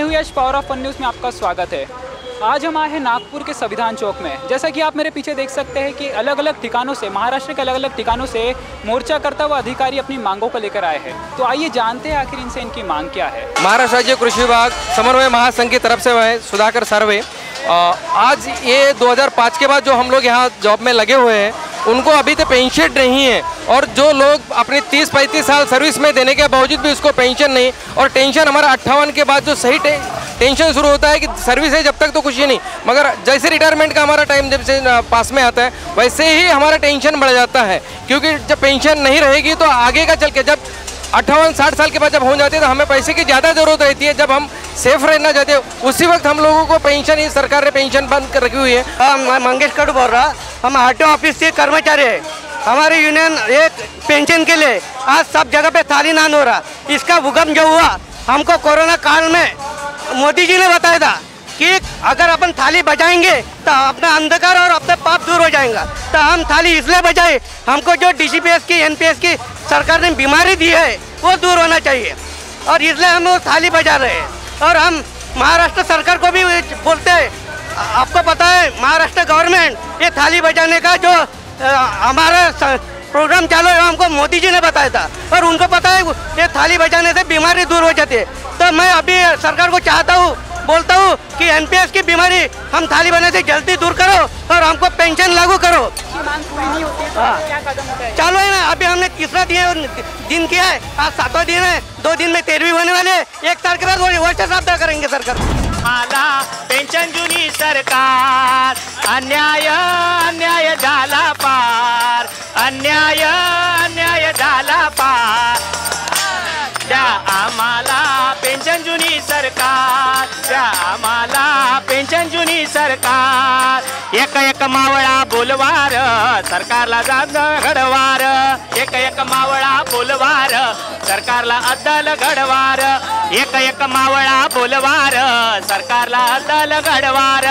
मैं हूँ Yash Power of news में आपका स्वागत है। आज हम आए हैं नागपुर के संविधान चौक में। जैसा कि आप मेरे पीछे देख सकते हैं कि अलग अलग ठिकानों से, महाराष्ट्र के अलग अलग ठिकानों से मोर्चा करता हुआ अधिकारी अपनी मांगों को लेकर आए हैं। तो आइए जानते हैं आखिर इनसे इनकी मांग क्या है। महाराष्ट्र राज्य कृषि विभाग, समन्वय महासंघ की तरफ़ से मैं सुधाकर सर्वे। आज ये 2005 के बाद जो हम लोग यहाँ जॉब में लगे हुए हैं उनको अभी तक पेंशन नहीं है। और जो लोग अपनी 30 पैंतीस साल सर्विस में देने के बावजूद भी उसको पेंशन नहीं और टेंशन हमारा अट्ठावन के बाद जो सही टे, टेंशन शुरू होता है कि सर्विस है जब तक तो कुछ ही नहीं। मगर जैसे रिटायरमेंट का हमारा टाइम जब से पास में आता है वैसे ही हमारा टेंशन बढ़ जाता है। क्योंकि जब पेंशन नहीं रहेगी तो आगे का चल के जब अट्ठावन साठ साल के बाद जब हो जाते हैं तो हमें पैसे की ज़्यादा ज़रूरत रहती है। जब हम सेफ़ रहना चाहते हैं उसी वक्त हम लोगों को पेंशन ही सरकार ने पेंशन बंद कर रखी हुई है। हाँ, मैं मंगेश कटू बोल रहा। हम आर ऑफ़िस के कर्मचारी हैं। हमारे यूनियन एक पेंशन के लिए आज सब जगह पे थाली नान हो रहा। इसका भूकंप जो हुआ, हमको कोरोना काल में मोदी जी ने बताया था कि अगर अपन थाली बजाएँगे तो अपना अंधकार और अपने पाप दूर हो जाएगा। तो हम थाली इसलिए बजाए, हमको जो डीसीपीएस की एनपीएस की सरकार ने बीमारी दी है, वो दूर होना चाहिए। और इसलिए हम वो थाली बजा रहे हैं। और हम महाराष्ट्र सरकार को भी बोलते हैं आपको पता है, महाराष्ट्र गवर्नमेंट ये थाली बजाने का जो हमारा प्रोग्राम चालू है, हमको मोदी जी ने बताया था। और उनको पता है, ये थाली बजाने से बीमारी दूर हो जाती है। तो मैं अभी सरकार को चाहता हूँ, बोलता हूँ कि एनपीएस की बीमारी हम थाली बनाने से जल्दी दूर करो और हमको पेंशन लागू करो। है। चालू है ना, अभी हमने तीसरा दिन दिन किया है, आज सातवां दिन है, दो दिन में तेरहवीं होने वाले। एक साल के बाद वर्ष साफ़ करेंगे सरकार। आम्हाला पेन्शन जुनी सरकार. अन्याय अन्याय झाला पार. अन्याय अन्याय झाला पार. द्या आम्हाला पेन्शन जुनी सरकार. द्या आम्हाला झंझुनी सरकार. एक एक मावळा बोलवार सरकारला जात घडवार. एक एक मावळा बोलवार सरकारला अद्दल घडवार. एक एक मावळा बोलवार सरकारला अद्दल घडवार.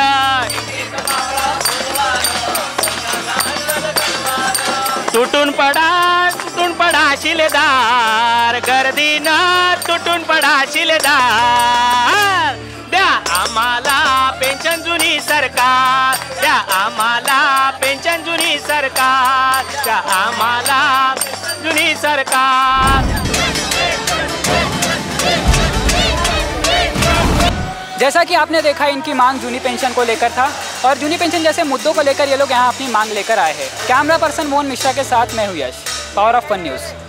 तुटून पडा तुटून पडा शिलेदार. गर्दीनं तुटून पडा शिलेदार. सरकार आम्हाला जुनी सरकार। जैसा कि आपने देखा, इनकी मांग जूनी पेंशन को लेकर था, और जूनी पेंशन जैसे मुद्दों को लेकर ये लोग यहाँ अपनी मांग लेकर आए हैं। कैमरा पर्सन मोहन मिश्रा के साथ मैं हूँ Yash, Power of One News.